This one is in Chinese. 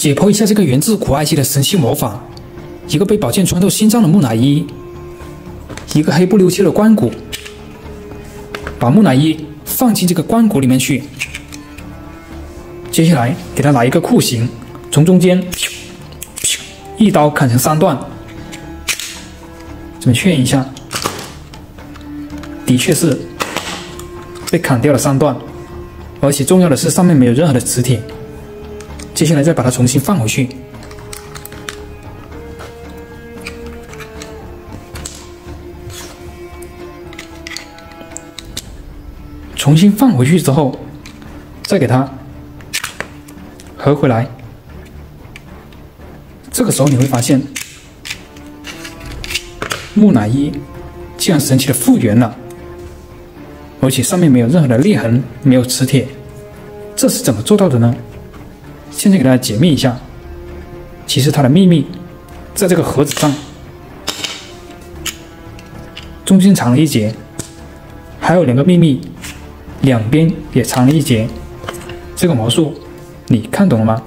解剖一下这个源自古埃及的神奇魔法：一个被宝剑穿透心脏的木乃伊，一个黑不溜秋的关谷。把木乃伊放进这个关谷里面去。接下来给他来一个酷刑，从中间一刀砍成三段。这么确一下，的确是被砍掉了三段，而且重要的是上面没有任何的磁铁。接下来再把它重新放回去，重新放回去之后，再给它合回来。这个时候你会发现，木乃伊竟然神奇的复原了，而且上面没有任何的裂痕，没有磁铁，这是怎么做到的呢？现在给大家解密一下，其实它的秘密在这个盒子上，中间藏了一节，还有两个秘密，两边也藏了一节。这个魔术你看懂了吗？